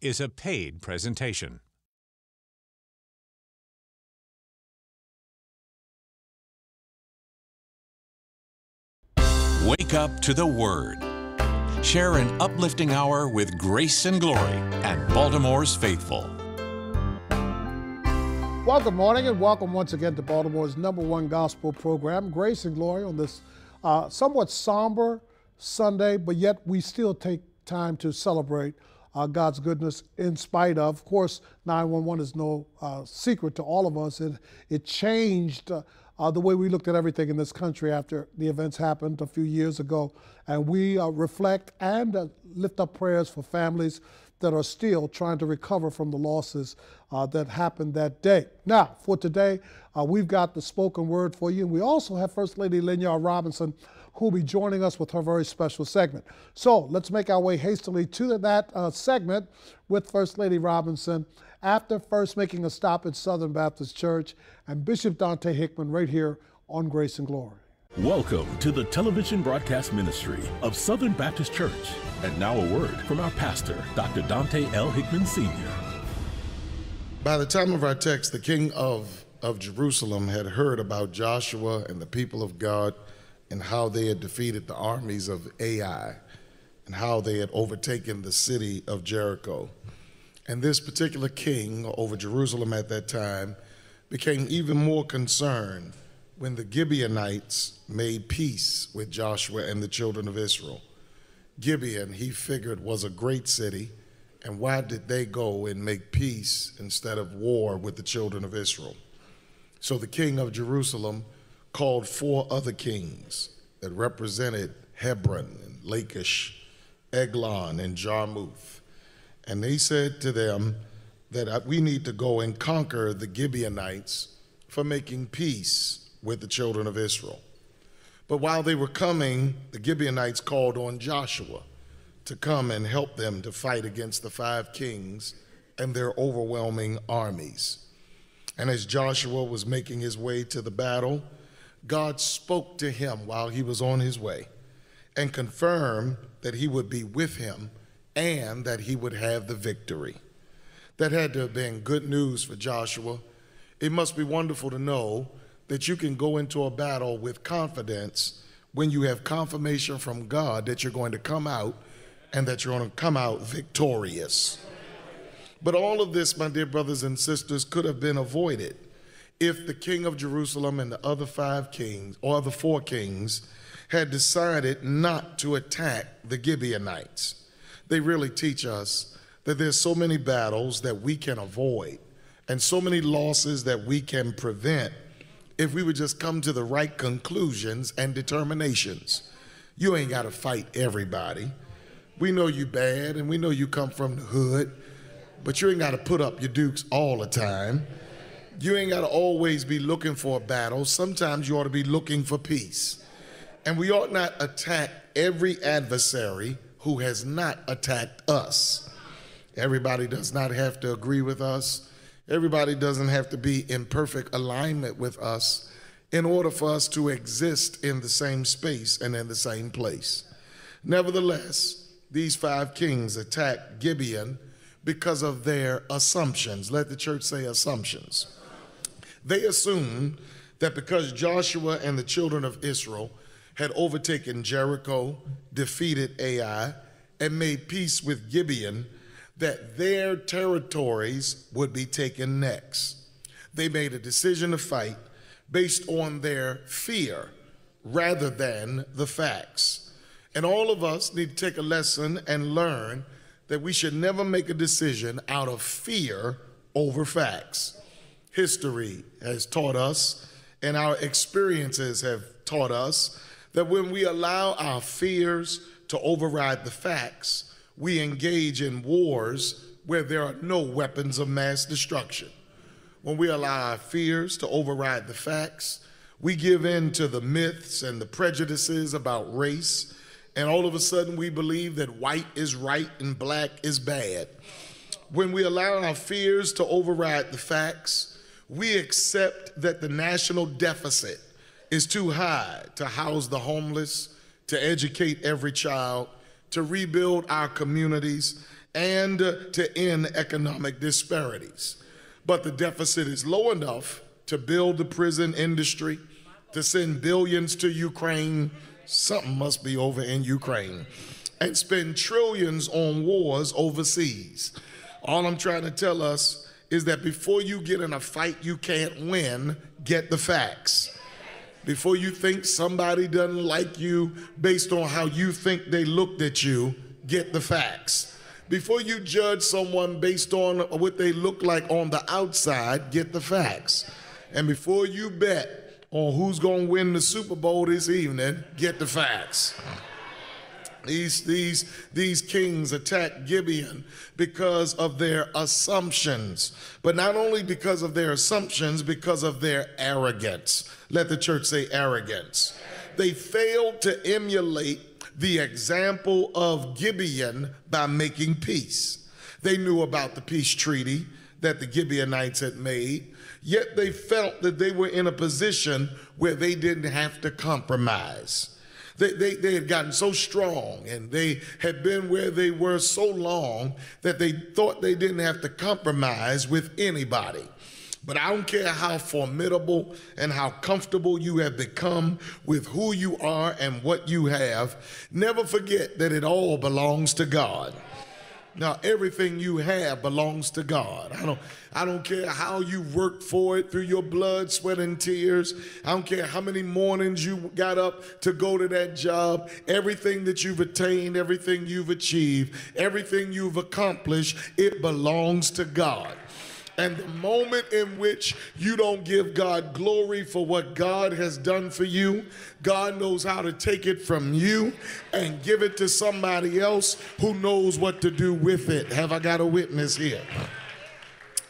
is a paid presentation. Wake up to the Word. Share an uplifting hour with grace and glory and Baltimore's faithful. Well, good morning and welcome once again to Baltimore's number one gospel program, Grace and Glory, on this uh, somewhat somber Sunday, but yet we still take time to celebrate uh, God's goodness in spite of. Of course, 911 is no uh, secret to all of us. It, it changed uh, uh, the way we looked at everything in this country after the events happened a few years ago. And we uh, reflect and uh, lift up prayers for families that are still trying to recover from the losses that happened that day. Now, for today, we've got the spoken word for you. And we also have First Lady Lynyard Robinson who will be joining us with her very special segment. So let's make our way hastily to that uh, segment with First Lady Robinson after first making a stop at Southern Baptist Church and Bishop Dante Hickman right here on Grace and Glory. Welcome to the television broadcast ministry of Southern Baptist Church. And now a word from our pastor, Dr. Dante L. Hickman Sr. By the time of our text, the king of, of Jerusalem had heard about Joshua and the people of God and how they had defeated the armies of Ai and how they had overtaken the city of Jericho. And this particular king over Jerusalem at that time became even more concerned when the Gibeonites made peace with Joshua and the children of Israel. Gibeon, he figured, was a great city, and why did they go and make peace instead of war with the children of Israel? So the king of Jerusalem called four other kings that represented Hebron and Lachish, Eglon, and Jarmuth. And they said to them that uh, we need to go and conquer the Gibeonites for making peace with the children of Israel. But while they were coming, the Gibeonites called on Joshua to come and help them to fight against the five kings and their overwhelming armies. And as Joshua was making his way to the battle, God spoke to him while he was on his way and confirmed that he would be with him and that he would have the victory. That had to have been good news for Joshua. It must be wonderful to know that you can go into a battle with confidence when you have confirmation from God that you're going to come out and that you're going to come out victorious. But all of this, my dear brothers and sisters, could have been avoided if the king of Jerusalem and the other five kings, or the four kings, had decided not to attack the Gibeonites. They really teach us that there's so many battles that we can avoid and so many losses that we can prevent if we would just come to the right conclusions and determinations. You ain't got to fight everybody. We know you bad and we know you come from the hood, but you ain't got to put up your dukes all the time. You ain't got to always be looking for a battle. Sometimes you ought to be looking for peace. And we ought not attack every adversary who has not attacked us. Everybody does not have to agree with us. Everybody doesn't have to be in perfect alignment with us in order for us to exist in the same space and in the same place. Nevertheless, these five kings attacked Gibeon because of their assumptions. Let the church say assumptions. They assumed that because Joshua and the children of Israel had overtaken Jericho, defeated Ai, and made peace with Gibeon, that their territories would be taken next. They made a decision to fight based on their fear rather than the facts. And all of us need to take a lesson and learn that we should never make a decision out of fear over facts. History has taught us, and our experiences have taught us, that when we allow our fears to override the facts, we engage in wars where there are no weapons of mass destruction. When we allow our fears to override the facts, we give in to the myths and the prejudices about race, and all of a sudden we believe that white is right and black is bad. When we allow our fears to override the facts, we accept that the national deficit is too high to house the homeless, to educate every child, to rebuild our communities, and uh, to end economic disparities. But the deficit is low enough to build the prison industry, to send billions to Ukraine. Something must be over in Ukraine. And spend trillions on wars overseas. All I'm trying to tell us is that before you get in a fight you can't win, get the facts. Before you think somebody doesn't like you based on how you think they looked at you, get the facts. Before you judge someone based on what they look like on the outside, get the facts. And before you bet on who's going to win the Super Bowl this evening, get the facts. These, these, these kings attacked Gibeon because of their assumptions, but not only because of their assumptions, because of their arrogance. Let the church say arrogance. They failed to emulate the example of Gibeon by making peace. They knew about the peace treaty that the Gibeonites had made, yet they felt that they were in a position where they didn't have to compromise. They, they, they had gotten so strong and they had been where they were so long that they thought they didn't have to compromise with anybody. But I don't care how formidable and how comfortable you have become with who you are and what you have, never forget that it all belongs to God. Now everything you have belongs to God. I don't I don't care how you worked for it through your blood, sweat and tears. I don't care how many mornings you got up to go to that job. Everything that you've attained, everything you've achieved, everything you've accomplished, it belongs to God. And the moment in which you don't give God glory for what God has done for you, God knows how to take it from you and give it to somebody else who knows what to do with it. Have I got a witness here?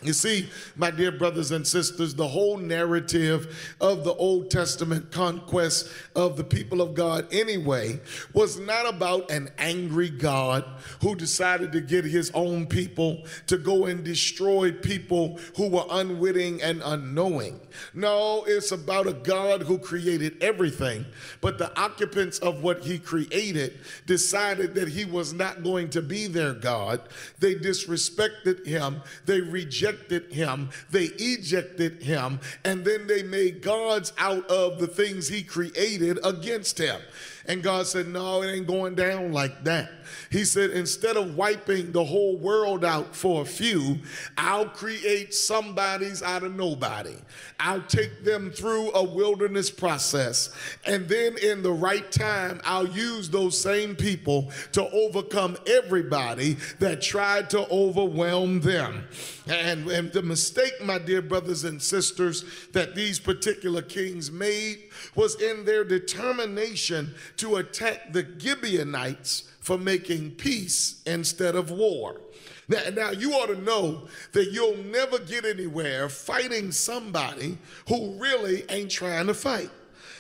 You see, my dear brothers and sisters, the whole narrative of the Old Testament conquest of the people of God, anyway, was not about an angry God who decided to get his own people to go and destroy people who were unwitting and unknowing. No, it's about a God who created everything, but the occupants of what he created decided that he was not going to be their God. They disrespected him, they rejected rejected him, they ejected him, and then they made gods out of the things he created against him. And God said, No, it ain't going down like that. He said, Instead of wiping the whole world out for a few, I'll create somebody's out of nobody. I'll take them through a wilderness process. And then in the right time, I'll use those same people to overcome everybody that tried to overwhelm them. And, and the mistake, my dear brothers and sisters, that these particular kings made was in their determination to attack the Gibeonites for making peace instead of war. Now, now, you ought to know that you'll never get anywhere fighting somebody who really ain't trying to fight.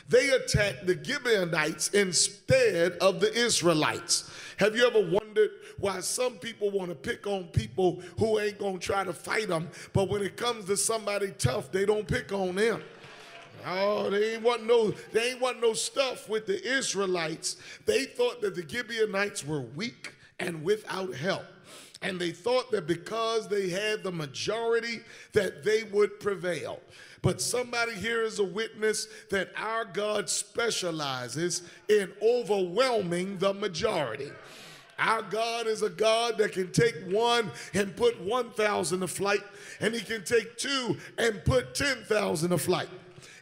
They attacked the Gibeonites instead of the Israelites. Have you ever wondered why some people want to pick on people who ain't going to try to fight them, but when it comes to somebody tough, they don't pick on them? Oh, they ain't want no, they ain't want no stuff with the Israelites. They thought that the Gibeonites were weak and without help. And they thought that because they had the majority that they would prevail. But somebody here is a witness that our God specializes in overwhelming the majority. Our God is a God that can take one and put 1,000 to flight, and he can take two and put 10,000 to flight.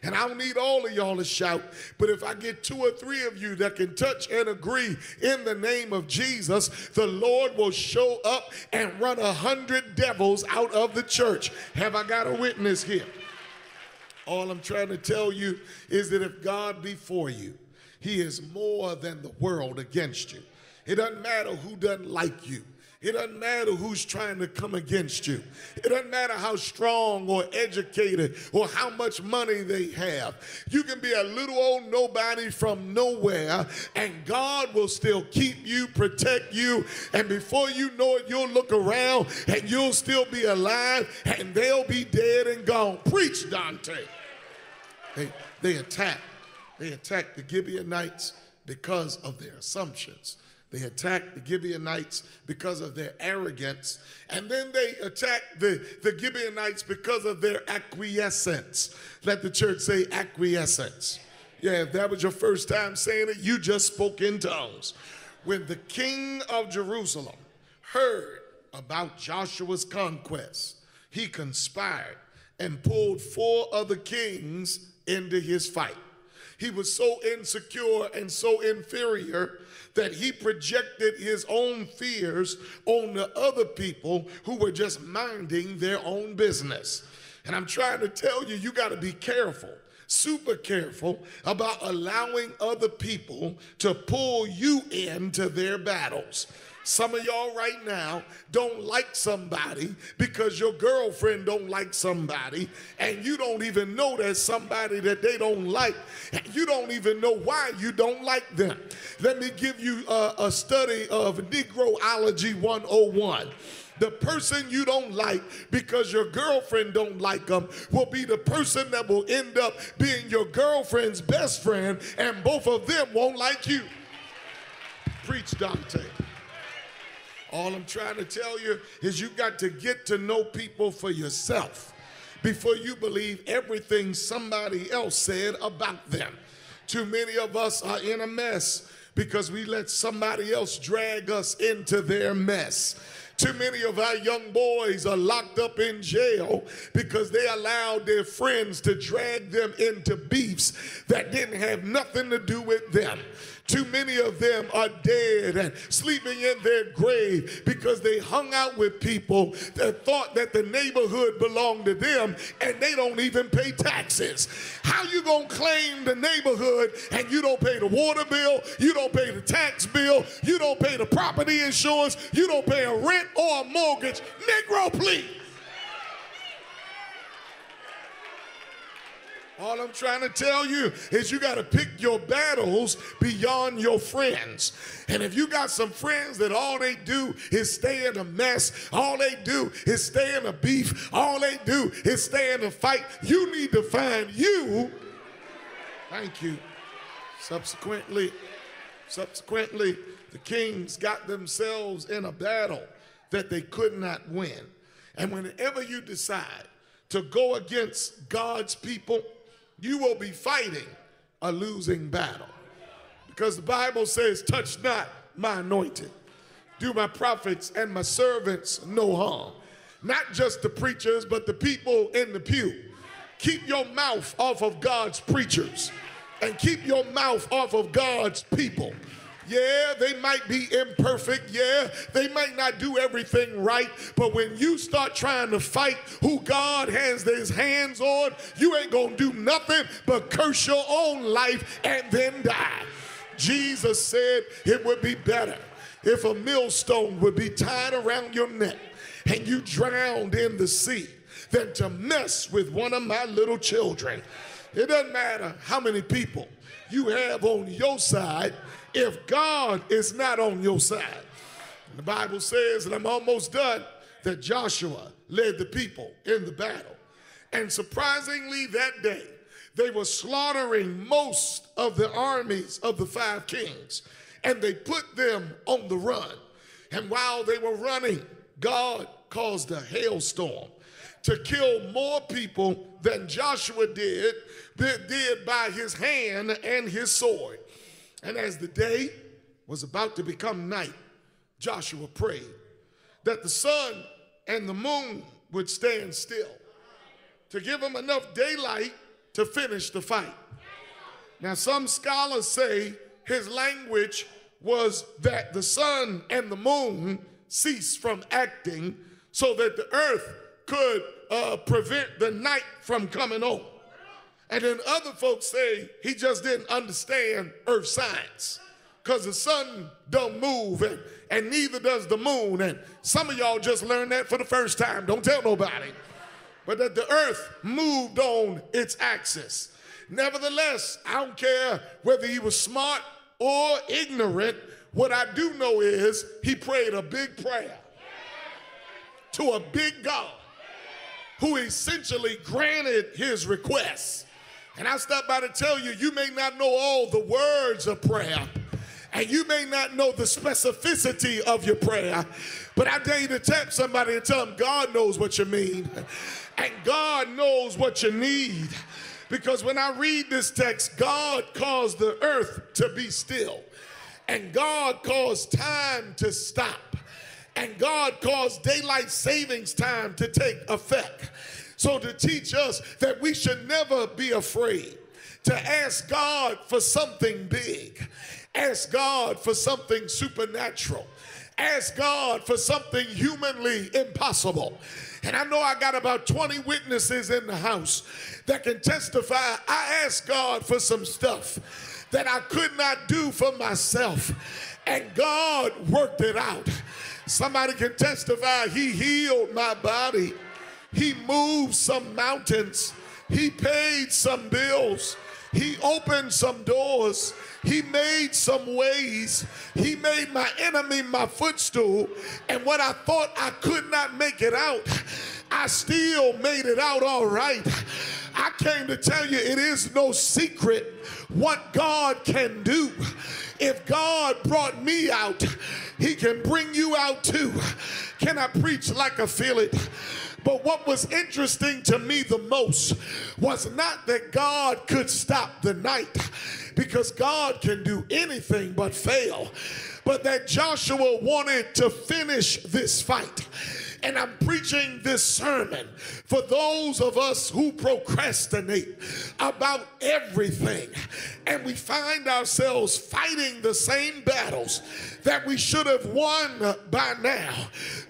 And I don't need all of y'all to shout, but if I get two or three of you that can touch and agree in the name of Jesus, the Lord will show up and run a hundred devils out of the church. Have I got a witness here? All I'm trying to tell you is that if God be for you, he is more than the world against you. It doesn't matter who doesn't like you. It doesn't matter who's trying to come against you. It doesn't matter how strong or educated or how much money they have. You can be a little old nobody from nowhere, and God will still keep you, protect you, and before you know it, you'll look around and you'll still be alive, and they'll be dead and gone. Preach, Dante. They, they attacked. They attacked the Gibeonites because of their assumptions. They attacked the Gibeonites because of their arrogance, and then they attacked the, the Gibeonites because of their acquiescence. Let the church say acquiescence. Yeah, if that was your first time saying it, you just spoke in tongues. When the king of Jerusalem heard about Joshua's conquest, he conspired and pulled four other kings into his fight. He was so insecure and so inferior that he projected his own fears on the other people who were just minding their own business. And I'm trying to tell you, you got to be careful super careful about allowing other people to pull you into their battles. Some of y'all right now don't like somebody because your girlfriend don't like somebody and you don't even know there's somebody that they don't like. You don't even know why you don't like them. Let me give you a, a study of Negroology 101 the person you don't like because your girlfriend don't like them will be the person that will end up being your girlfriend's best friend and both of them won't like you. Preach dante all I'm trying to tell you is you got to get to know people for yourself before you believe everything somebody else said about them. Too many of us are in a mess because we let somebody else drag us into their mess. Too many of our young boys are locked up in jail because they allowed their friends to drag them into beefs that didn't have nothing to do with them. Too many of them are dead and sleeping in their grave because they hung out with people that thought that the neighborhood belonged to them and they don't even pay taxes. How you to claim the neighborhood and you don't pay the water bill, you don't pay the tax bill, you don't pay the property insurance, you don't pay a rent or a mortgage? Negro, please. All I'm trying to tell you is you got to pick your battles beyond your friends. And if you got some friends that all they do is stay in a mess, all they do is stay in a beef, all they do is stay in a fight, you need to find you. Thank you. Subsequently, subsequently, the kings got themselves in a battle that they could not win. And whenever you decide to go against God's people, you will be fighting a losing battle. Because the Bible says, touch not my anointed. Do my prophets and my servants no harm. Not just the preachers, but the people in the pew. Keep your mouth off of God's preachers and keep your mouth off of God's people. Yeah, they might be imperfect. Yeah, they might not do everything right. But when you start trying to fight who God has his hands on, you ain't going to do nothing but curse your own life and then die. Jesus said it would be better if a millstone would be tied around your neck and you drowned in the sea than to mess with one of my little children. It doesn't matter how many people you have on your side if God is not on your side. The Bible says, and I'm almost done, that Joshua led the people in the battle. And surprisingly, that day, they were slaughtering most of the armies of the five kings, and they put them on the run. And while they were running, God caused a hailstorm to kill more people than Joshua did, did by his hand and his sword. And as the day was about to become night, Joshua prayed that the sun and the moon would stand still to give him enough daylight to finish the fight. Now, some scholars say his language was that the sun and the moon ceased from acting so that the earth could uh, prevent the night from coming on. And then other folks say he just didn't understand earth science because the sun don't move and, and neither does the moon. And some of y'all just learned that for the first time. Don't tell nobody. But that the earth moved on its axis. Nevertheless, I don't care whether he was smart or ignorant. What I do know is he prayed a big prayer to a big God who essentially granted his request. And I stop by to tell you, you may not know all the words of prayer. And you may not know the specificity of your prayer, but I dare you to tap somebody and tell them God knows what you mean. And God knows what you need. Because when I read this text, God caused the earth to be still. And God caused time to stop. And God caused daylight savings time to take effect. So to teach us that we should never be afraid to ask God for something big. Ask God for something supernatural. Ask God for something humanly impossible. And I know I got about 20 witnesses in the house that can testify. I asked God for some stuff that I could not do for myself, and God worked it out. Somebody can testify, He healed my body, He moved some mountains, He paid some bills, He opened some doors. He made some ways. He made my enemy my footstool. And when I thought I could not make it out, I still made it out all right. I came to tell you it is no secret what God can do. If God brought me out, He can bring you out too. Can I preach like I feel it? But what was interesting to me the most was not that God could stop the night because God can do anything but fail. But that Joshua wanted to finish this fight. And I'm preaching this sermon for those of us who procrastinate about everything. And we find ourselves fighting the same battles that we should have won by now.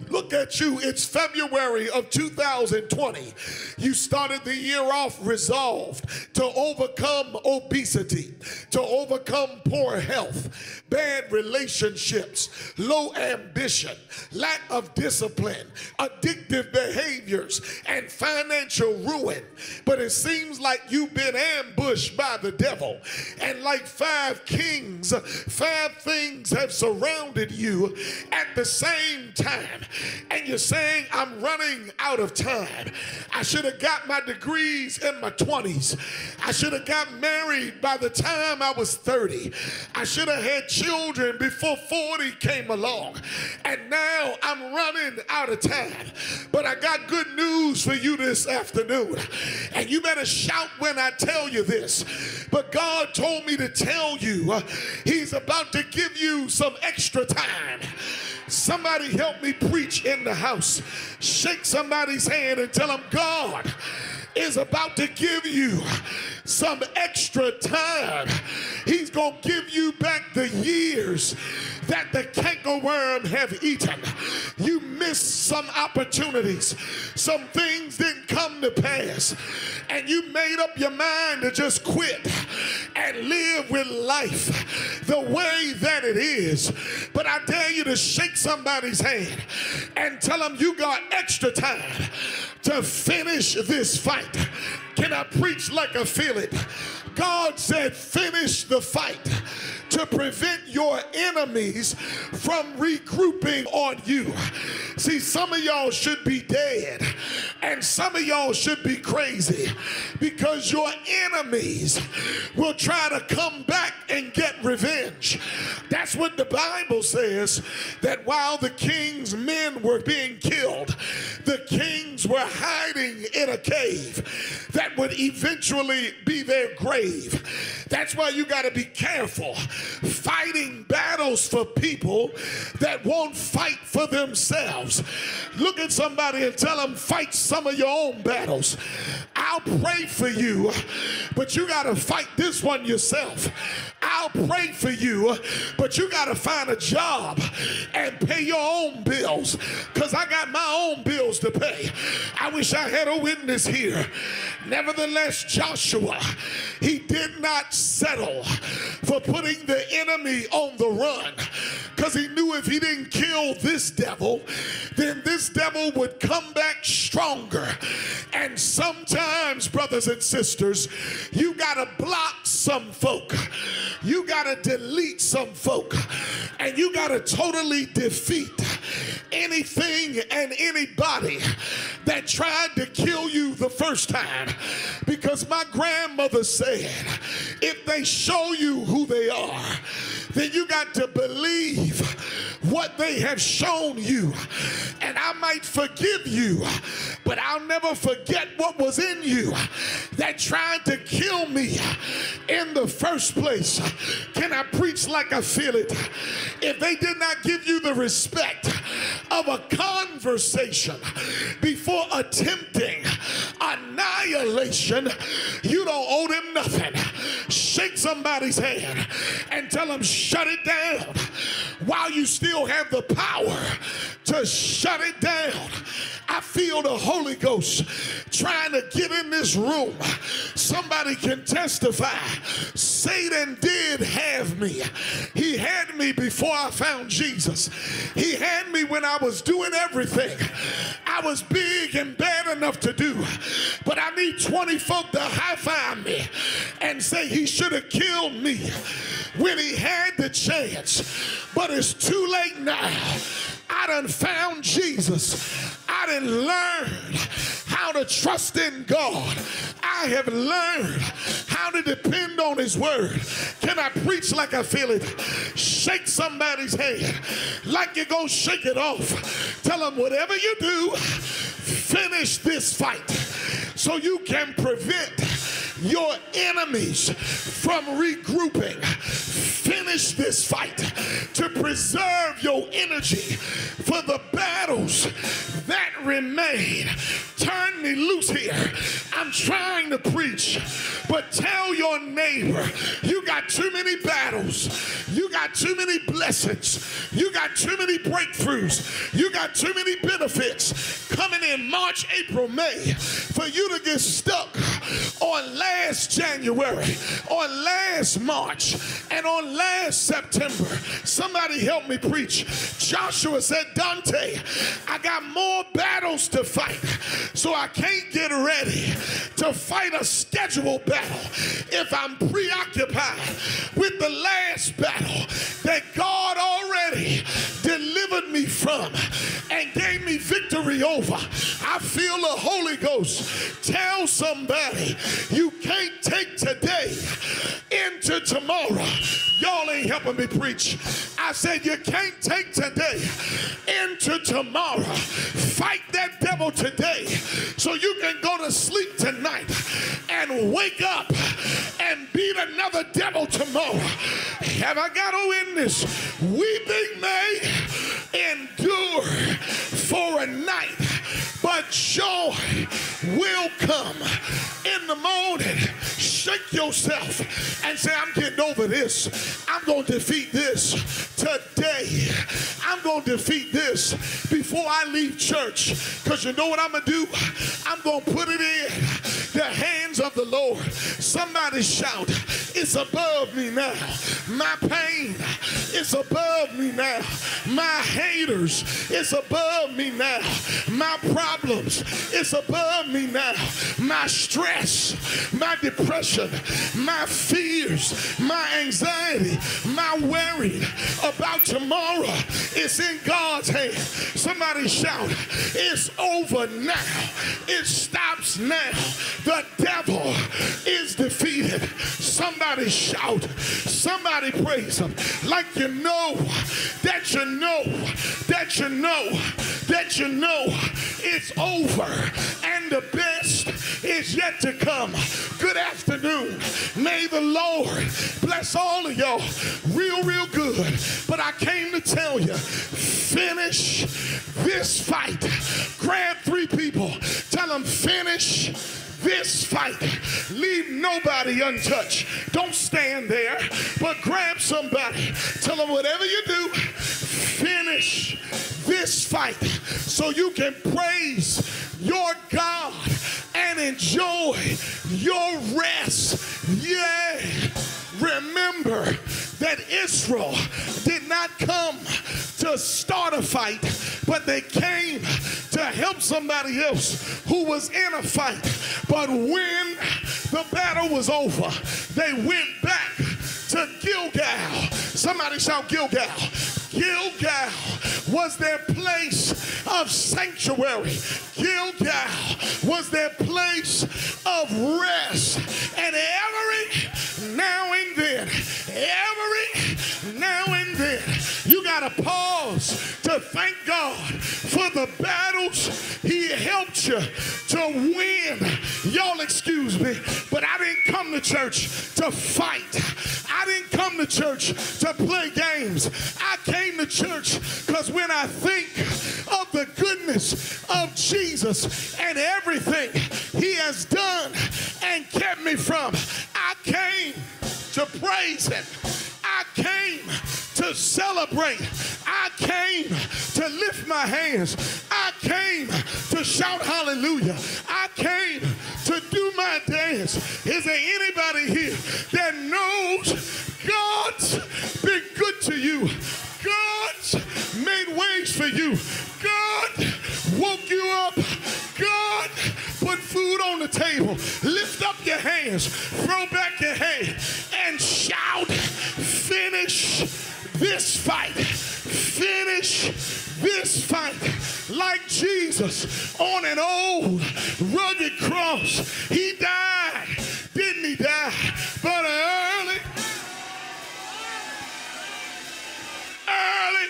Look at you, it's February of 2020. You started the year off resolved to overcome obesity, to overcome poor health, bad relationships, low ambition, lack of discipline, addictive behaviors, and financial ruin. But it seems like you've been ambushed by the devil. And like five kings, five things have surrounded you at the same time. And you're saying, I'm running out of time. I should have got my degrees in my 20s. I should have got married by the time I was 30. I should have had children before 40 came along. And now I'm running out of time. But I got good news for you this afternoon. And you better shout when I tell you this. But God told me to tell you, uh, He's about to give you some extra time. Somebody help me preach in the house. Shake somebody's hand and tell them, God is about to give you some extra time. He's going to give you back the years that the cankerworm have eaten. You missed some opportunities. Some things didn't come to pass. And you made up your mind to just quit and live with life the way that it is. But I dare you to shake somebody's hand and tell them you got extra time to finish this fight. Can I preach like I feel it? God said, finish the fight to prevent your enemies from regrouping on you. See, some of y'all should be dead, and some of y'all should be crazy because your enemies will try to come back and get revenge. That's what the Bible says that while the king's men were being killed, the kings were hiding in a cave that would eventually be their grave. That's why you got to be careful fighting battles for people that won't fight for themselves. Look at somebody and tell them, fight some of your own battles. I'll pray for you, but you got to fight this one yourself. I'll pray for you, but you got to find a job and pay your own bills because I got my own bills to pay. I wish I had a witness here. Nevertheless, Joshua, he did not settle for putting the enemy on the run because he knew if he didn't kill this devil, then this devil would come back stronger. And sometimes, brothers and sisters, you got to block some folk, you got to delete some folk, and you got to totally defeat anything and anybody that tried to kill you the first time. Because my grandmother said, if they show you who they are, then you got to believe what they have shown you. And I might forgive you, but I'll never forget what was in you that tried to kill me in the first place. Can I preach like I feel it? If they did not give you the respect of a conversation before attempting annihilation, you don't owe them nothing. Shake somebody's hand and tell them, shut it down while you still have the power to shut it down. I feel the Holy Ghost trying to get in this room. Somebody can testify. Satan did have me. He had me before I found Jesus. He had me when I was doing everything I was big and bad enough to do. But I need 20 folk to high five me and say he should have killed me when he had the chance. But it's too late now. I done found Jesus. I done learned how to trust in God. I have learned how to depend on His Word. Can I preach like I feel it? Shake somebody's hand like you're going to shake it off. Tell them, whatever you do, finish this fight so you can prevent your enemies from regrouping. Finish this fight to preserve your energy for the battles that remain. Turn me loose here. I'm trying to preach, but tell your neighbor you got too many battles, you got too many blessings, you got too many breakthroughs, you got too many benefits coming in March, April, May for you to get stuck on last January, on last March, and on last September. Somebody help me preach. Joshua said, Dante, I got more battles to fight, so I can't get ready to fight a scheduled battle if I'm preoccupied with the last battle that God already delivered me from and gave me victory over. I feel the Holy Ghost. Tell somebody you can't take today into tomorrow. Y'all ain't helping me preach. I said you can't take today into tomorrow. Fight that devil today so you can go to sleep tonight and wake up and beat another devil tomorrow. Have I got a witness? Weeping may endure for a night, but joy will come in the morning. Shake yourself and say, I'm getting over this. I'm going to defeat this today. I'm going to defeat this before I leave church. Because you know what I'm going to do? I'm going to put it in the hands of the Lord. Somebody shout, It's above me now. My pain is above me now. My haters is above me now. My problems is above me now. My stress, my depression, my fears, my anxiety, my worry about tomorrow is in God's hand. Somebody shout, It's over now. It stops now. The devil is defeated. Somebody shout. Somebody praise him like you know that you know that you know that you know it's over and the best is yet to come. Good afternoon. May the Lord bless all of y'all real, real good. But I came to tell you finish this fight. Grab three people, tell them finish this fight. Leave nobody untouched. Don't stand there, but grab somebody. Tell them whatever you do, finish this fight so you can praise your God and enjoy your rest. Yeah. Remember that Israel did not come to start a fight, but they came to help somebody else who was in a fight. But when the battle was over, they went back to Gilgal. Somebody shout Gilgal. Gilgal was their place of sanctuary. Gilgal was their place of rest. And every now and then, every now got to pause to thank God for the battles He helped you to win. Y'all excuse me, but I didn't come to church to fight. I didn't come to church to play games. I came to church because when I think of the goodness of Jesus and everything He has done and kept me from, I came to praise Him. I came to celebrate. I came to lift my hands. I came to shout hallelujah. I came to do my dance. Is there anybody here that knows God's been good to you? God's made ways for you. God woke you up. God put food on the table. Lift up your hands, throw back your head, and shout, finish this fight. Finish this fight. Like Jesus on an old rugged cross. He died. Didn't he die? But early, early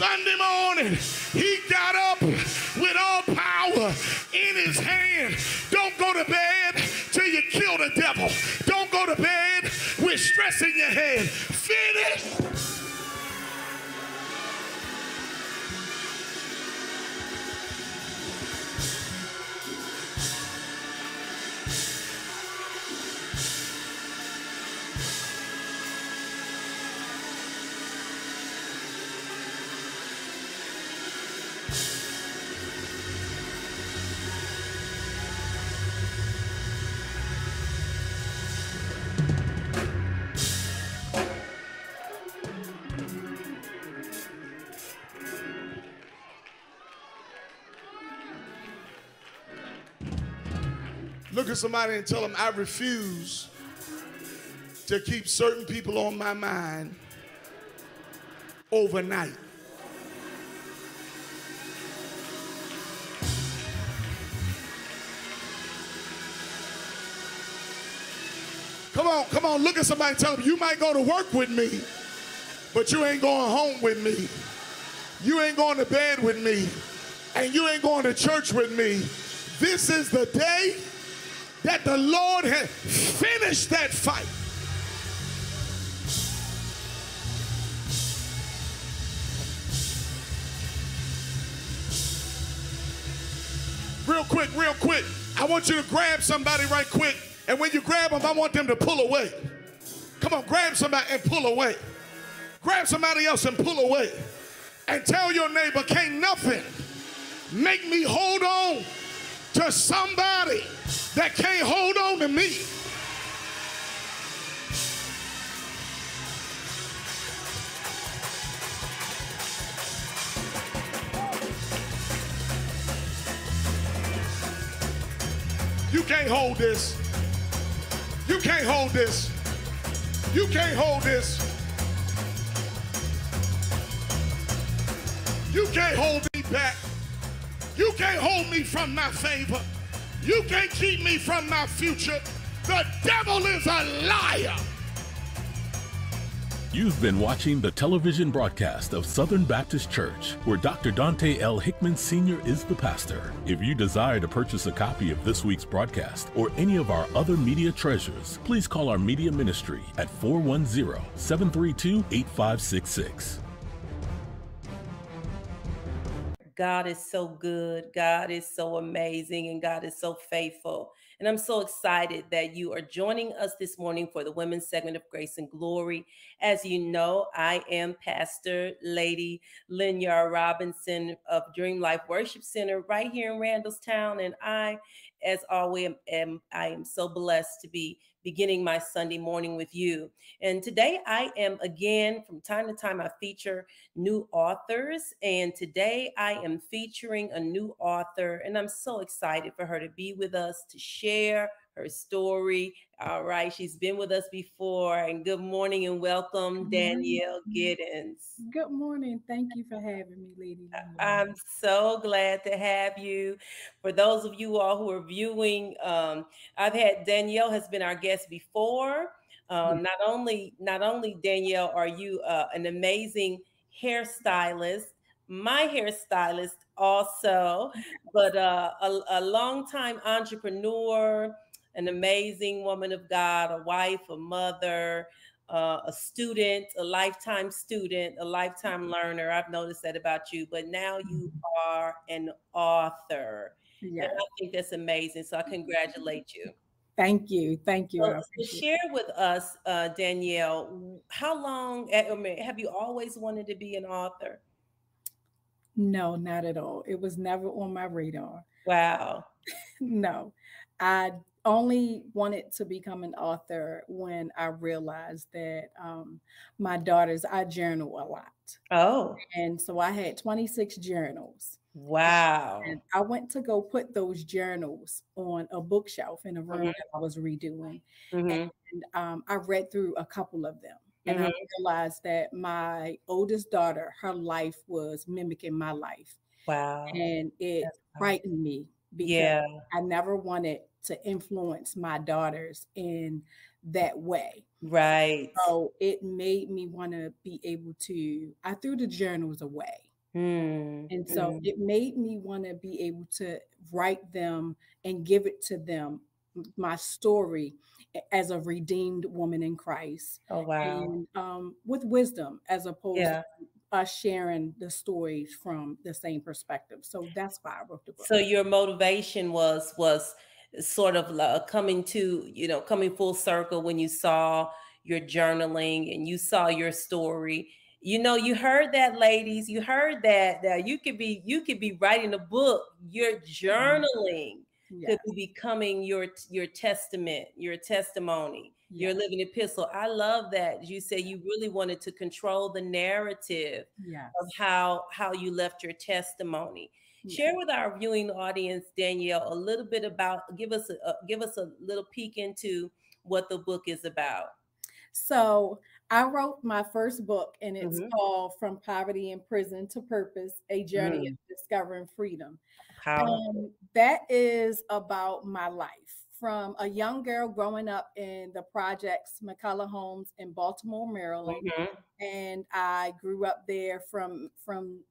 Sunday morning, he got up with all power in his hand. Don't go to bed till you kill the devil. Don't go to bed with stress in your head. Finish. At somebody and tell them, I refuse to keep certain people on my mind overnight. Come on, come on, look at somebody and tell them, you might go to work with me, but you ain't going home with me. You ain't going to bed with me, and you ain't going to church with me. This is the day that the Lord had finished that fight. Real quick, real quick. I want you to grab somebody right quick. And when you grab them, I want them to pull away. Come on, grab somebody and pull away. Grab somebody else and pull away. And tell your neighbor, can't nothing make me hold on to somebody that can't hold on to me. You can't hold this. You can't hold this. You can't hold this. You can't hold me back. You can't hold me from my favor. You can't keep me from my future. The devil is a liar. You've been watching the television broadcast of Southern Baptist Church, where Dr. Dante L. Hickman Sr. is the pastor. If you desire to purchase a copy of this week's broadcast or any of our other media treasures, please call our media ministry at 410 732 8566. God is so good. God is so amazing and God is so faithful. And I'm so excited that you are joining us this morning for the women's segment of Grace and Glory. As you know, I am Pastor Lady Linyar Robinson of Dream Life Worship Center right here in Randallstown. And I, as always, am, I am so blessed to be beginning my Sunday morning with you. And today I am again, from time to time, I feature new authors. And today I am featuring a new author, and I'm so excited for her to be with us to share her story. All right, she's been with us before. And good morning and welcome, Danielle Giddens. Good morning. Thank you for having me, Lady. I'm so glad to have you. For those of you all who are viewing, um, I've had Danielle has been our guest before. Um, not only not only Danielle, are you uh, an amazing hairstylist, my hairstylist also, but uh, a, a longtime entrepreneur, an amazing woman of God, a wife, a mother, uh, a student, a lifetime student, a lifetime learner. I've noticed that about you, but now you Mm-hmm. are an author. Yeah. And I think that's amazing. So I congratulate you. Thank you. Thank you. So, so share with us, uh, Danielle, how long I mean, have you always wanted to be an author? No, not at all. It was never on my radar. Wow. No, I only wanted to become an author when I realized that um, my daughters, I journal a lot. Oh, And so I had 26 journals. wow. And I went to go put those journals on a bookshelf in a room Mhm. that I was redoing. Mhm. And um, I read through a couple of them. And I Mhm. realized that my oldest daughter, her life was mimicking my life. Wow. And it That's frightened me because Yeah. I never wanted to influence my daughters in that way. Right. So it made me want to be able to, I threw the journals away. Mm, And so mm. it made me want to be able to write them and give it to them, my story as a redeemed woman in Christ. Oh, wow. And um, with wisdom, as opposed Yeah. to us sharing the stories from the same perspective. So that's why I wrote the book. So your motivation was was sort of like coming to you know coming full circle when you saw your journaling and you saw your story. You know, you heard that, ladies. You heard that that you could be you could be writing a book. Your mm-hmm. journaling yeah, could be becoming your your testament, your testimony, your living epistle. I love that you say you really wanted to control the narrative yes, of how how you left your testimony. Share with our viewing audience, Danielle, a little bit about give us a, give us a little peek into what the book is about. So I wrote my first book, and it's Mhm. called From Poverty and Prison to Purpose: A Journey of Discovering Freedom. How Um, that is about my life from a young girl growing up in the projects, McCullough Homes in Baltimore, Maryland, Mhm. and I grew up there from from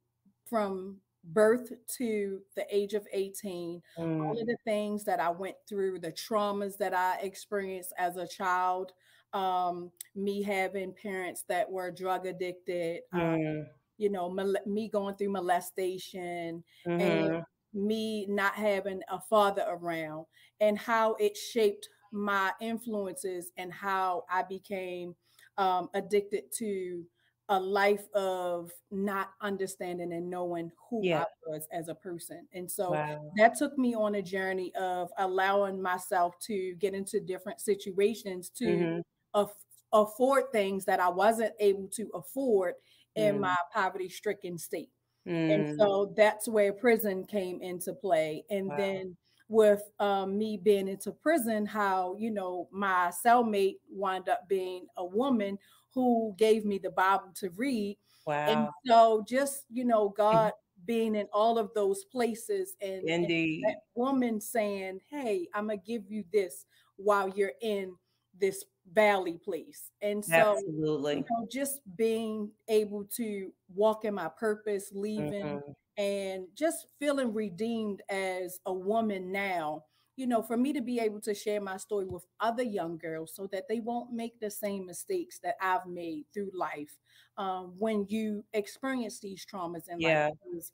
from birth to the age of 18 all Mm, of the things that I went through, the traumas that I experienced as a child, um, me having parents that were drug addicted, um, mm, you know, me going through molestation, mhm. and me not having a father around, and how it shaped my influences and how I became um, addicted to a life of not understanding and knowing who Yeah. I was as a person. And so Wow. that took me on a journey of allowing myself to get into different situations to Mhm. aff- afford things that I wasn't able to afford in Mm. my poverty stricken state. Mm. And so that's where prison came into play. And Wow. then with um, me being into prison, how, you know, my cellmate wound up being a woman who gave me the Bible to read. Wow. And so just, you know, God being in all of those places and, and that woman saying, Hey, I'm gonna give you this while you're in this valley place. And so Absolutely. you know, just being able to walk in my purpose, leaving Mhm. and just feeling redeemed as a woman now, you know, for me to be able to share my story with other young girls so that they won't make the same mistakes that I've made through life. Um, when you experience these traumas in Yeah. life,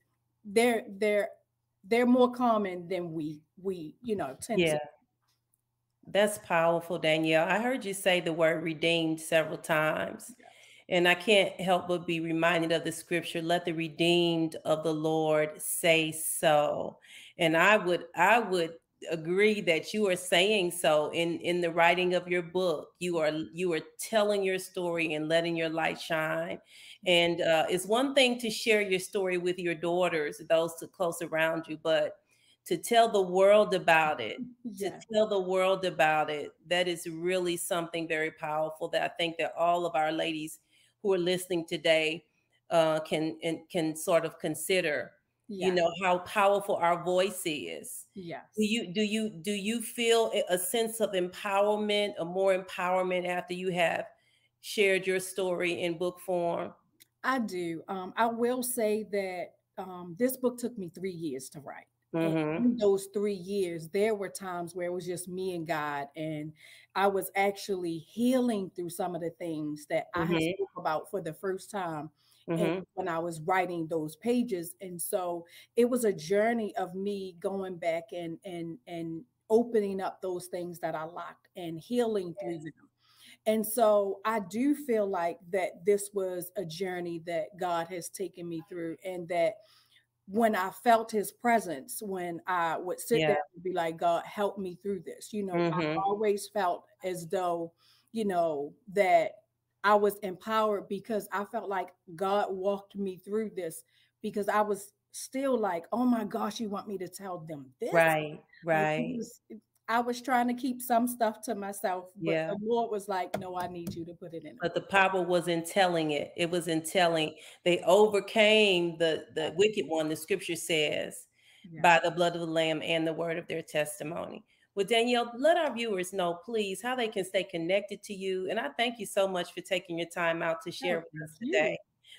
they're they're they're more common than we we you know tend Yeah. to. That's powerful, Danielle. I heard you say the word redeemed several times. And I can't help but be reminded of the scripture, let the redeemed of the Lord say so. And I would I would agree that you are saying so in in the writing of your book. You are you are telling your story and letting your light shine. And uh, it's one thing to share your story with your daughters, those to close around you, but to tell the world about it, to tell the world about it, that is really something very powerful that I think that all of our ladies who are listening today uh, can and can sort of consider. You know how powerful our voice is. Yes. Do you do you do you feel a- sense of empowerment, or more empowerment after you have shared your story in book form? I do. Um, I will say that um, this book took me three years to write. Mhm. In those three years, there were times where it was just me and God, and I was actually healing through some of the things that I had Mhm. spoke about for the first time and Mhm. when I was writing those pages. And so it was a journey of me going back and and and opening up those things that I locked and healing through them. And so I do feel like that this was a journey that God has taken me through, and that when I felt his presence, when I would sit Yeah. there and be like, God, help me through this, you know, I Mhm. always felt as though, you know, that I was empowered because I felt like God walked me through this because I was still like, oh my gosh, you want me to tell them this? Right, Like, right. was- I was trying to keep some stuff to myself, but Yeah. the Lord was like, no, I need you to put it in. But the power was in telling it. It was in telling. They overcame the the wicked one, the scripture says, Yeah. by the blood of the lamb and the word of their testimony. Well, Danielle, let our viewers know, please, how they can stay connected to you. And I thank you so much for taking your time out to oh, share with us you. today.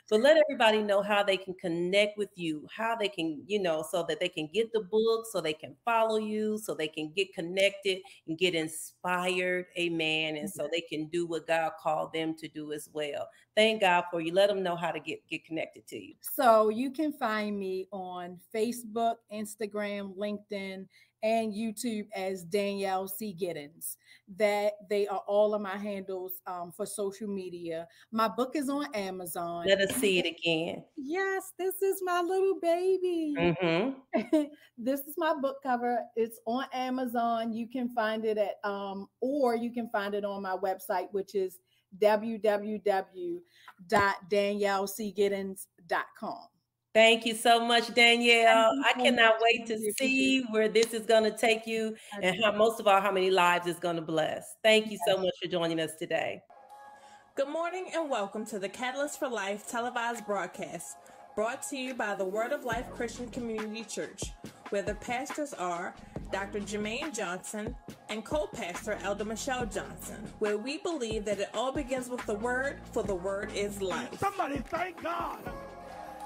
But let everybody know how they can connect with you, how they can, you know, so that they can get the book, so they can follow you, so they can get connected and get inspired. Amen. And so they can do what God called them to do as well. Thank God for you. Let them know how to get get connected to you. So you can find me on Facebook, Instagram, LinkedIn, and YouTube as Danielle C. Giddens. That they are all of my handles um, for social media. My book is on Amazon. Let us see it again. Yes, this is my little baby. Mm-hmm. this is my book cover. It's on Amazon. You can find it at um, or you can find it on my website, which is www.daniellecgiddens.com. Thank you so much, Danielle. I cannot much. wait to see where this is going to take you and how, most of all, how many lives it's going to bless. Thank you so much for joining us today. Good morning and welcome to the Catalyst for Life televised broadcast, brought to you by the Word of Life Christian Community Church, where the pastors are Dr. Jermaine Johnson and co-pastor Elder Michelle Johnson, where we believe that it all begins with the Word, for the Word is life. Somebody thank God.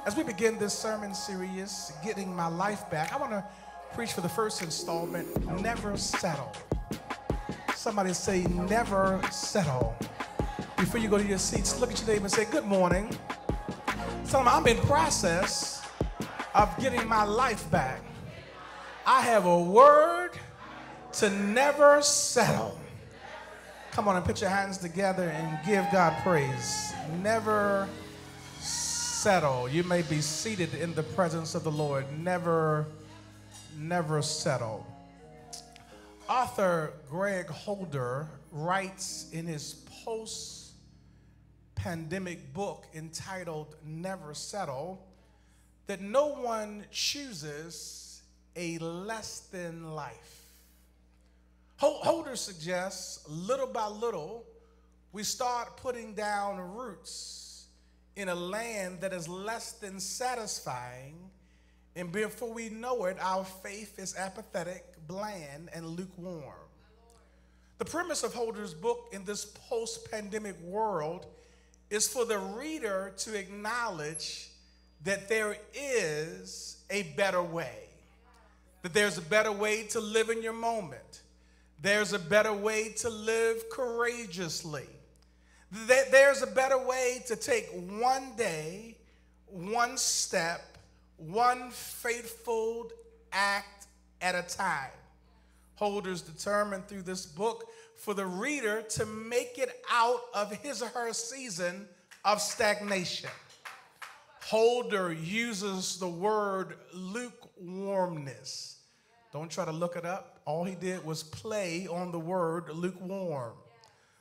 As we begin this sermon series, Getting My Life Back, I want to preach for the first installment Never Settle. Somebody say, Never Settle. Before you go to your seats, look at your neighbor and say, Good morning. Tell them I'm in process of getting my life back. I have a word to never settle. Come on and put your hands together and give God praise. Never settle. You may be seated in the presence of the Lord. Never, never settle. Author Greg Holder writes in his post pandemic book entitled Never Settle that no one chooses a less than life. Holder suggests little by little, we start putting down roots in a land that is less than satisfying. And before we know it, our faith is apathetic, bland, and lukewarm. The premise of Holder's book in this post pandemic world is for the reader to acknowledge that there is a better way, that there's a better way to live in your moment, there's a better way to live courageously, that there's a better way to take one day, one step, one faithful act at a time. Holders determined through this book for the reader to make it out of his or her season of stagnation. Holder uses the word lukewarmness. Don't try to look it up. All he did was play on the word lukewarm.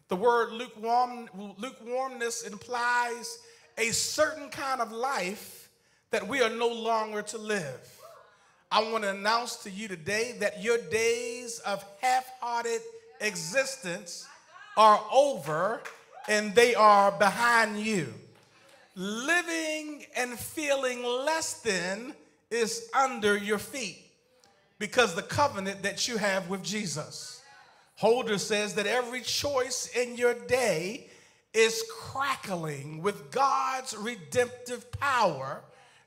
The word lukewarm, lukewarmness implies a certain kind of life that we are no longer to live. I want to announce to you today that your days of half hearted existence are over and they are behind you. Living and feeling less than is under your feet because the covenant that you have with Jesus. Holder says that every choice in your day is crackling with God's redemptive power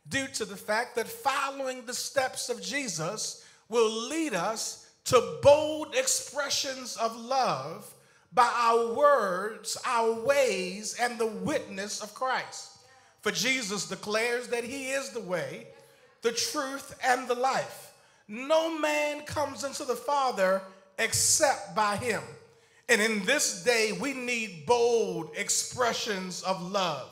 due to the fact that following the steps of Jesus will lead us to bold expressions of love by our words, our ways, and the witness of Christ. For Jesus declares that he is the way, the truth, and the life. No man comes into the Father except by him. And in this day, we need bold expressions of love.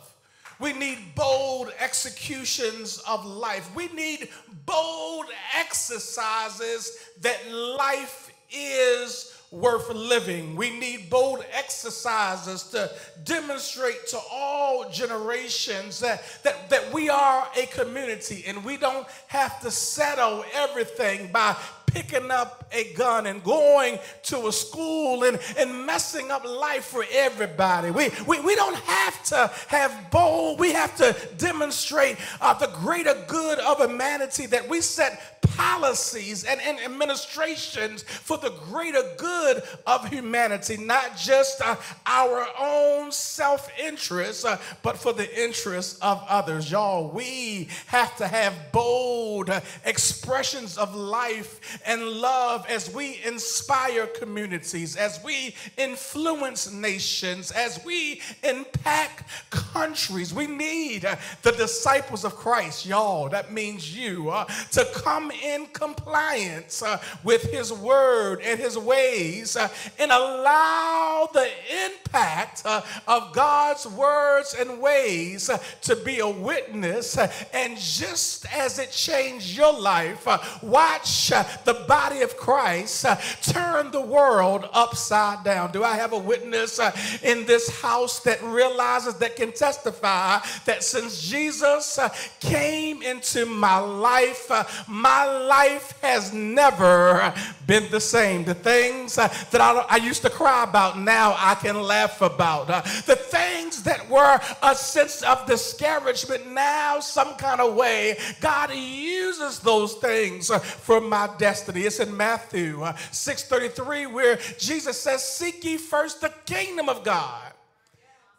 We need bold executions of life. We need bold exercises that life is worth living. We need bold exercises to demonstrate to all generations that, that, that we are a community and we don't have to settle everything by picking up a gun and going to a school and, and messing up life for everybody. We, we, we don't have to have bold, we have to demonstrate uh, the greater good of humanity that we set policies and, and administrations for the greater good of humanity, not just uh, our own self interest, uh, but for the interests of others. Y'all, we have to have bold uh, expressions of life and love as we inspire communities, as we influence nations, as we impact countries. We need uh, the disciples of Christ, y'all. That means you, uh, to come in compliance uh, with his word and his ways uh, and allow the impact uh, of God's words and ways uh, to be a witness. and just as it changed your life, watch the body of Christ uh, turn the world upside down. Do I have a witness uh, in this house that realizes, that can testify that since Jesus uh, came into my life, my life has never been the same. The things uh, that I, I, used to cry about, now I can laugh about. Uh, the things that were a sense of discouragement, now some kind of way, God uses those things uh, for my destiny. It's in Matthew uh, 6.33 where Jesus says, seek ye first the kingdom of God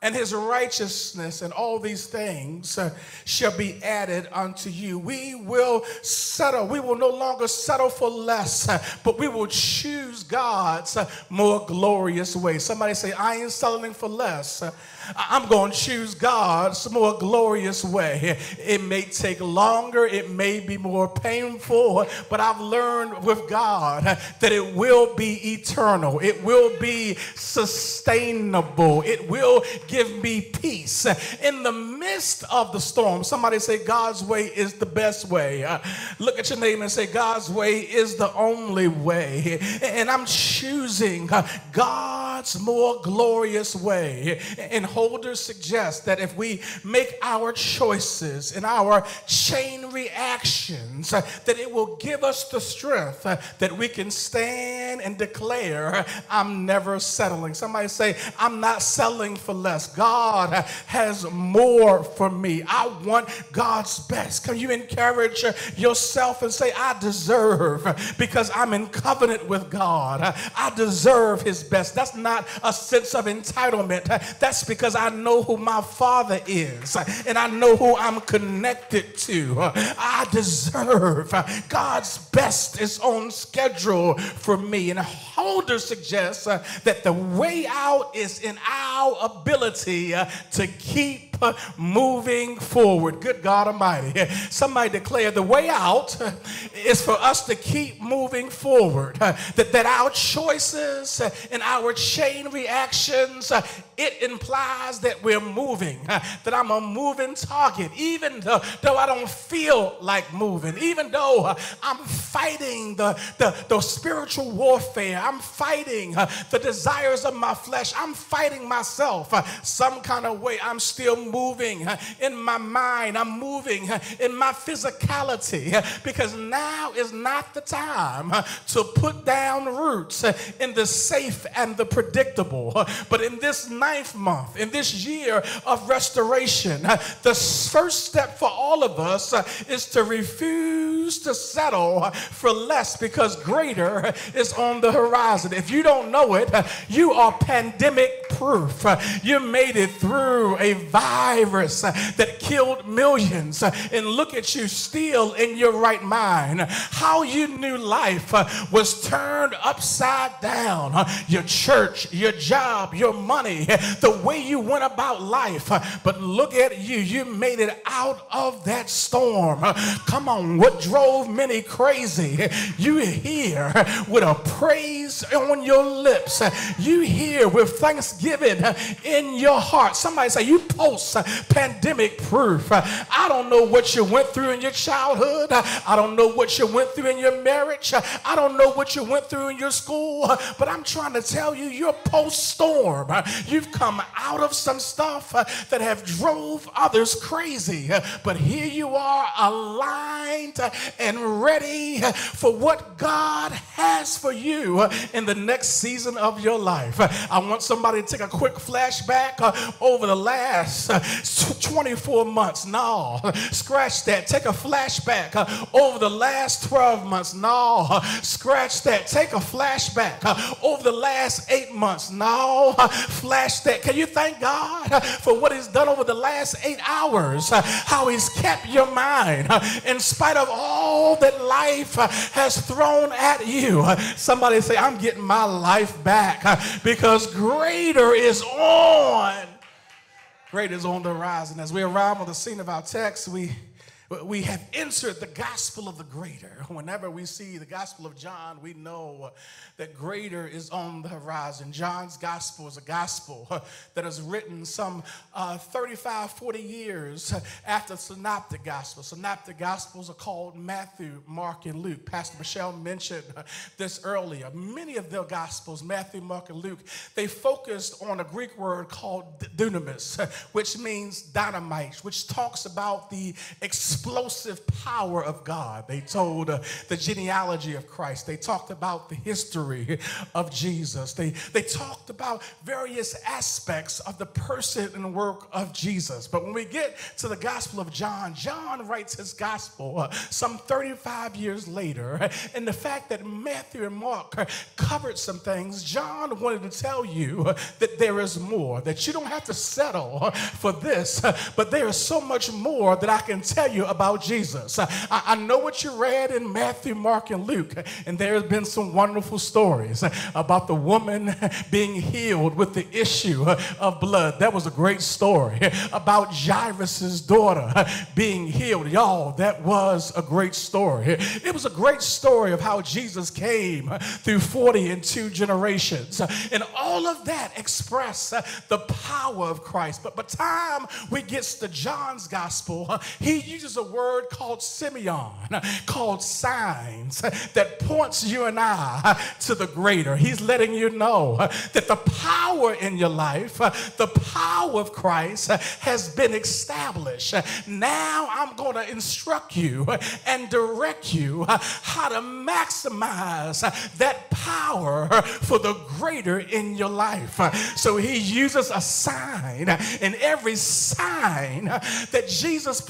and his righteousness and all these things uh, shall be added unto you. We will settle. We will no longer settle for less, uh, but we will choose God's uh, more glorious way. Somebody say, I ain't settling for less. I'm going to choose God's more glorious way. It may take longer, it may be more painful, but I've learned with God that it will be eternal, it will be sustainable, it will give me peace. In the midst of the storm. Somebody say, God's way is the best way. Uh, look at your name and say, God's way is the only way. And I'm choosing uh, God's more glorious way. And holders suggest that if we make our choices and our chain reactions, uh, that it will give us the strength uh, that we can stand and declare, I'm never settling. Somebody say, I'm not settling for less. God has more for me. I want God's best. Can you encourage yourself and say, I deserve because I'm in covenant with God. I deserve his best. That's not a sense of entitlement. That's because because I know who my father is and I know who I'm connected to. I deserve God's best is on schedule for me. And Holder suggests that the way out is in our ability to keep moving forward. Good God Almighty. Somebody declare the way out is for us to keep moving forward. That, that our choices and our chain reactions, uh, it implies that we're moving, that I'm a moving target, even though, though I don't feel like moving, even though uh, I'm fighting the, the, the spiritual warfare, I'm fighting uh, the desires of my flesh, I'm fighting myself some kind of way, I'm still moving in my mind, I'm moving in my physicality because now is not the time to put down roots in the safe and the predictable. But in this ninth month, in this year of restoration, the first step for all of us is to refuse to settle for less because greater is on the horizon. If you don't know it, you are pandemic proof. You made it through a virus that killed millions. And look at you still in your right mind. How you knew life was turned upside down. Your church, your job, your money, the way you went about life. But look at you. You made it out of that storm. Come on, what drove many crazy? You here with a praise on your lips. You here with thanksgiving in your heart. Somebody say, You post pandemic proof. I don't know what you went through in your childhood. I don't know what you went through in your marriage. I don't know what you went through in your school. But I'm trying to tell you, you're post storm. You've come out of some stuff that have drove others crazy. But here you are aligned and ready for what God has for you in the next season of your life. I want somebody to take a quick flashback uh, over the last uh, 24 months. No, scratch that. Take a flashback uh, over the last 12 months. No, scratch that. Take a flashback over the last eight months. No, flash that. Can you thank God for what He's done over the last eight hours? How He's kept your mind in spite of all that life has thrown at you. Somebody say, I'm getting my life back because greater is on. Greater is on the horizon. As we arrive on the scene of our text, we we have entered the gospel of the greater. Whenever we see the gospel of John, we know that greater is on the horizon. John's gospel is a gospel that is written some uh, 35, 40 years after the synoptic gospel. Synoptic gospels are called Matthew, Mark, and Luke. Pastor Michelle mentioned this earlier. Many of their gospels, Matthew, Mark, and Luke, they focused on a Greek word called dunamis, which means dynamite, which talks about the explosive power of God. They told uh, the genealogy of Christ. They talked about the history of Jesus. They, they talked about various aspects of the person and work of Jesus. But when we get to the Gospel of John, John writes his Gospel uh, some 35 years later. And the fact that Matthew and Mark covered some things, John wanted to tell you that there is more, that you don't have to settle for this, but there is so much more that I can tell you about Jesus. I, I know what you read in Matthew, Mark, and Luke, and there have been some wonderful stories about the woman being healed with the issue of blood. That was a great story. About Jairus' daughter being healed. Y'all, that was a great story. It was a great story of how Jesus came through 40 and two generations. And all of that express the power of Christ. But by the time we get to John's gospel, he uses a word called semeion, called signs that points you and I to the greater. He's letting you know that the power in your life, the power of Christ has been established. Now I'm going to instruct you and direct you how to maximize that power for the greater in your life. So he uses a sign, and every sign that Jesus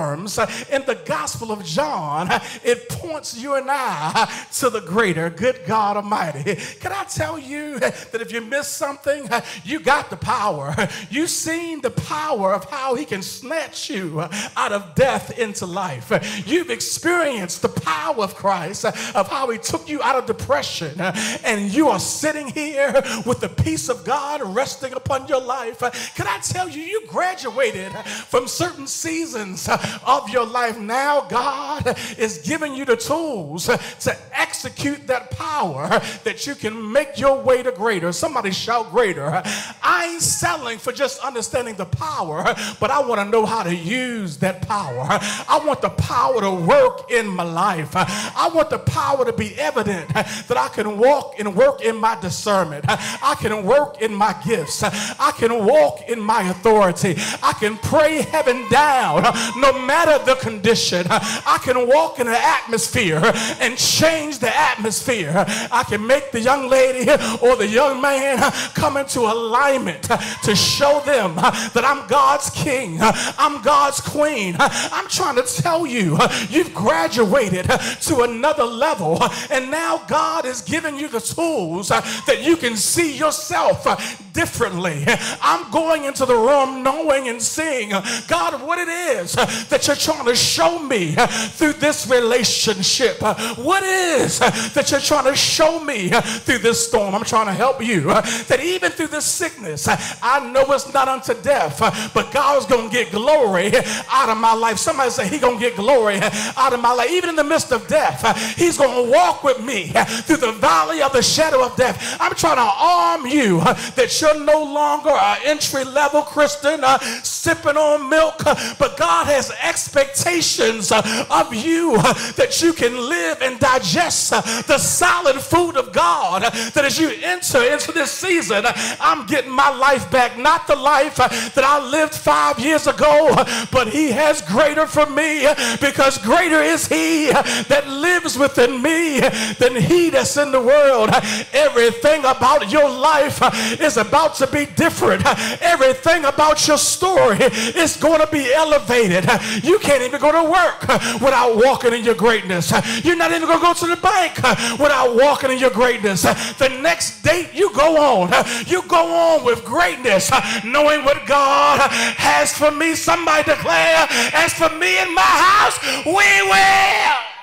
in the Gospel of John, it points you and I to the greater. Good God Almighty. Can I tell you that if you miss something, you got the power. You've seen the power of how he can snatch you out of death into life. You've experienced the power of Christ, of how he took you out of depression, and you are sitting here with the peace of God resting upon your life. Can I tell you, you graduated from certain seasons of your life. Now, God is giving you the tools to execute that power that you can make your way to greater. Somebody shout greater. I ain't selling for just understanding the power, but I want to know how to use that power. I want the power to work in my life. I want the power to be evident that I can walk and work in my discernment. I can work in my gifts. I can walk in my authority. I can pray heaven down no matter the condition. I can walk in an atmosphere and change the atmosphere. I can make the young lady or the young man come into alignment to show them that I'm God's king. I'm God's queen. I'm trying to tell you, you've graduated to another level, and now God is giving you the tools that you can see yourself differently. I'm going into the room knowing and seeing, God, what it is that you're trying to show me through this relationship. What is that you're trying to show me through this storm? I'm trying to help you that even through this sickness, I know it's not unto death, but God's going to get glory out of my life. Somebody say, He going to get glory out of my life. Even in the midst of death, He's going to walk with me through the valley of the shadow of death. I'm trying to arm you that you're no longer an entry level Christian uh, sipping on milk, but God has expectations uh, of you uh, that you can live and digest uh, the solid food of God. That as you enter into this season, I'm getting my life back, not the life that I lived five years ago, but He has greater for me because greater is He that lives within me than He that's in the world. Everything about your life is about to be different. Everything about your story is going to be elevated. You can't even go to work without walking in your greatness. You're not even going to go to the bank without walking in your greatness. The next date you go on, you go on with greatness, knowing what God has for me. Somebody declare, as for me and my house, we will.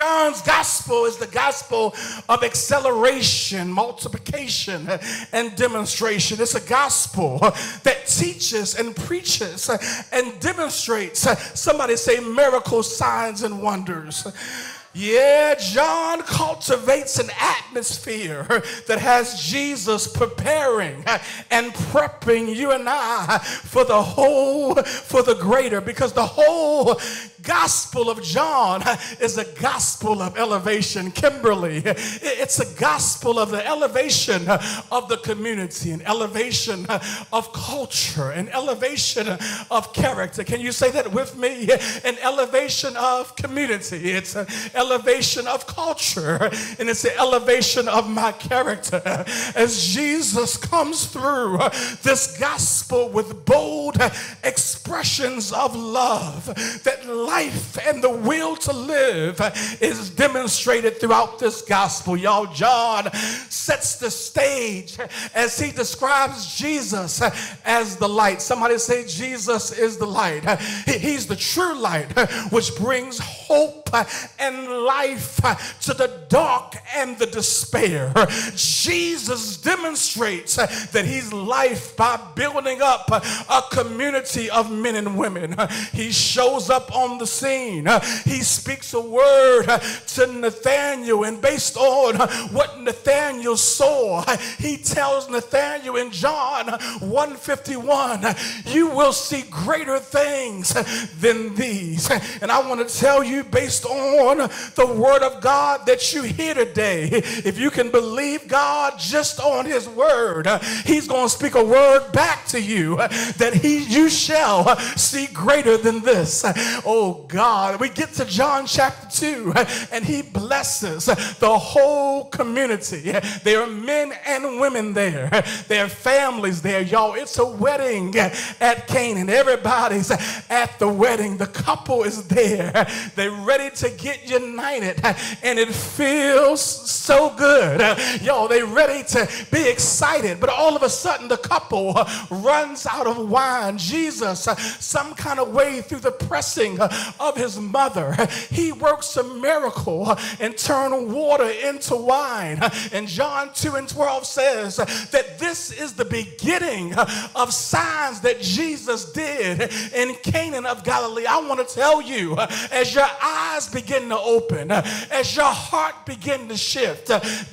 John's gospel is the gospel of acceleration, multiplication, and demonstration. It's a gospel that teaches and preaches and demonstrates. Somebody say miracles, signs, and wonders. Yeah, John cultivates an atmosphere that has Jesus preparing and prepping you and I for the whole, for the greater, because the whole gospel of John is a gospel of elevation. Kimberly, it's a gospel of the elevation of the community, an elevation of culture, an elevation of character. Can you say that with me? An elevation of community. It's an elevation of culture, and it's the elevation of my character. As Jesus comes through this gospel with bold expressions of love that life and the will to live is demonstrated throughout this gospel. Y'all, John sets the stage as he describes Jesus as the light. Somebody say, Jesus is the light. He's the true light, which brings hope and life to the dark and the despair. Jesus demonstrates that he's life by building up a community of men and women. He shows up on the scene. He speaks a word to Nathaniel, and based on what Nathaniel saw, he tells Nathaniel in John 151, you will see greater things than these. And I want to tell you, based on the word of God that you hear today, if you can believe God just on his word, he's going to speak a word back to you that he you shall see greater than this. Oh God, we get to John chapter 2 and he blesses the whole community. There are men and women there. There are families there, y'all. It's a wedding at Canaan. Everybody's at the wedding. The couple is there. They're ready to get united and it feels so good. Y'all, they ready to be excited. But all of a sudden the couple runs out of wine. Jesus, some kind of way through the pressing of his mother, he works a miracle and turn water into wine. And John 2 and 12 says that this is the beginning of signs that Jesus did in Canaan of Galilee. I want to tell you, as your eyes begin to open, as your heart begin to shift,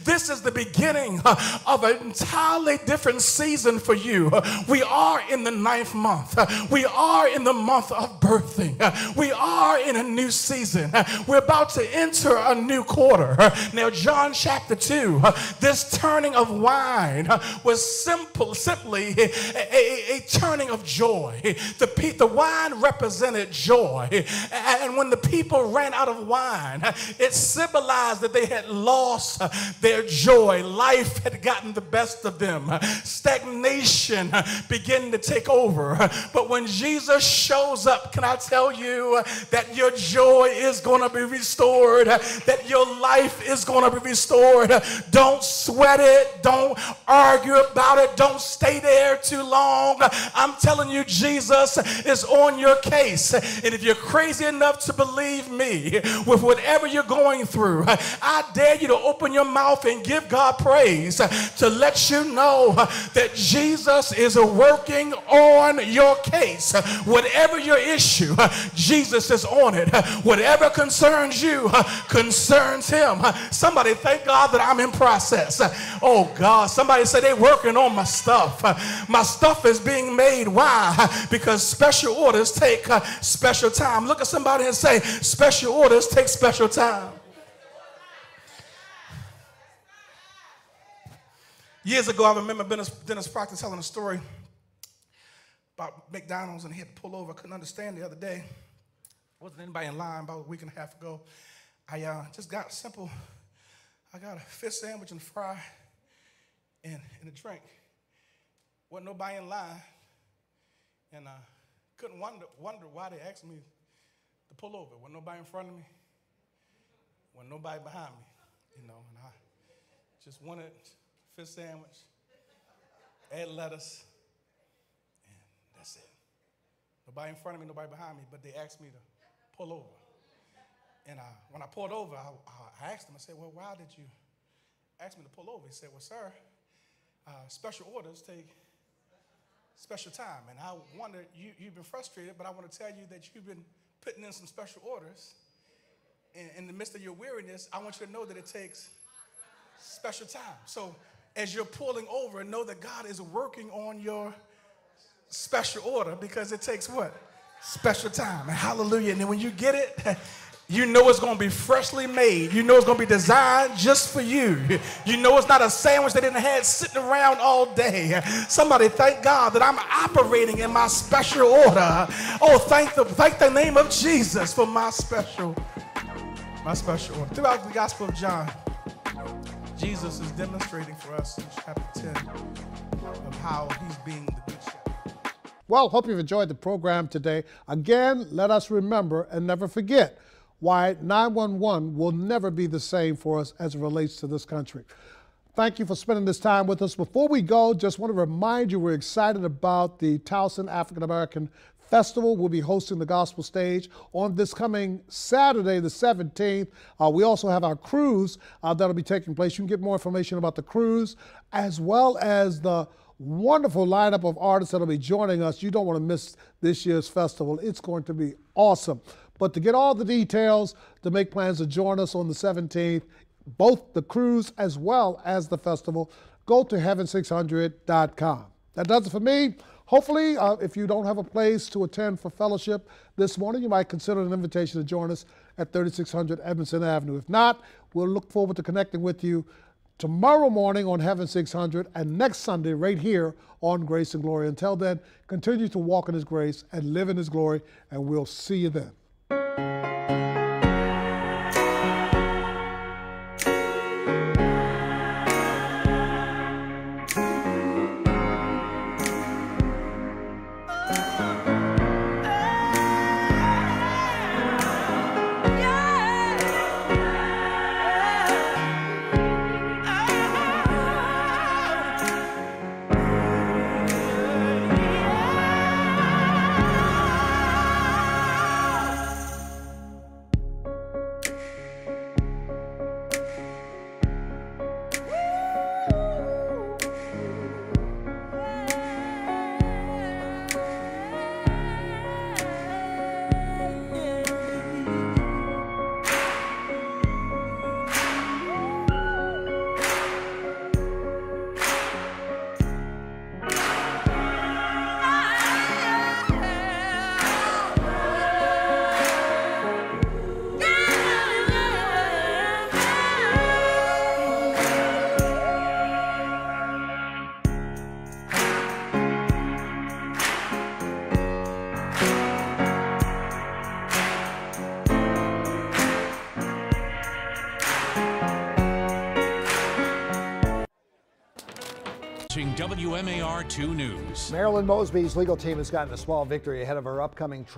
this is the beginning of an entirely different season for you. We are in the ninth month. We are in the month of birthing. We are in a new season. We're about to enter a new quarter. Now, John chapter 2, this turning of wine was simple, simply a, a, a turning of joy. The, the wine represented joy. And when the people ran out of wine, It symbolized that they had lost their joy. Life had gotten the best of them. Stagnation began to take over. But when Jesus shows up, can I tell you that your joy is going to be restored, that your life is going to be restored? Don't sweat it. Don't argue about it. Don't stay there too long. I'm telling you, Jesus is on your case. And if you're crazy enough to believe me with whatever you're going through, I dare you to open your mouth and give God praise to let you know that Jesus is working on your case. Whatever your issue, Jesus is on it. Whatever concerns you concerns him. Somebody thank God that I'm in process. Oh God, somebody say they're working on my stuff. My stuff is being made. Why? Because special orders take special time. Look at somebody and say, special orders take special time. Years ago, I remember Dennis, Dennis Proctor telling a story about McDonald's and he had to pull over. I couldn't understand the other day. Wasn't anybody in line about a week and a half ago. I uh, just got simple. I got a fish sandwich and fry and, and a drink. Wasn't nobody in line. And I uh, couldn't wonder, wonder why they asked me to pull over. Wasn't nobody in front of me. Wasn't nobody behind me. You know, and I just wanted a fish sandwich, add lettuce, and that's it. Nobody in front of me, nobody behind me, but they asked me to pull over. And I, when I pulled over, I, I, asked them, I said, Well, why did you ask me to pull over? He said, Well, sir, uh, special orders take special time. And I wonder, you, you've been frustrated, but I want to tell you that you've been putting in some special orders. In, in the midst of your weariness, I want you to know that it takes special time. So as you're pulling over, know that God is working on your special order because it takes what? Special time. And hallelujah. And then when you get it, you know it's going to be freshly made. You know it's going to be designed just for you. You know it's not a sandwich they didn't have sitting around all day. Somebody thank God that I'm operating in my special order. Oh, thank the thank the name of Jesus for my special my special one. Throughout the Gospel of John, Jesus is demonstrating for us in chapter 10 of how he's being the good shepherd. Well, hope you've enjoyed the program today. Again, let us remember and never forget why 911 will never be the same for us as it relates to this country. Thank you for spending this time with us. Before we go, just want to remind you we're excited about the Towson African American Festival. We'll be hosting the gospel stage on this coming Saturday, the 17th. Uh, we also have our cruise uh, that'll be taking place. You can get more information about the cruise as well as the wonderful lineup of artists that'll be joining us. You don't want to miss this year's festival. It's going to be awesome. But to get all the details, to make plans to join us on the 17th, both the cruise as well as the festival, go to heaven600.com. That does it for me. Hopefully, uh, if you don't have a place to attend for fellowship this morning, you might consider an invitation to join us at 3600 Edmondson Avenue. If not, we'll look forward to connecting with you tomorrow morning on Heaven 600 and next Sunday right here on Grace and Glory. Until then, continue to walk in His grace and live in His glory, and we'll see you then. Marilyn Mosby's legal team has gotten a small victory ahead of her upcoming trial.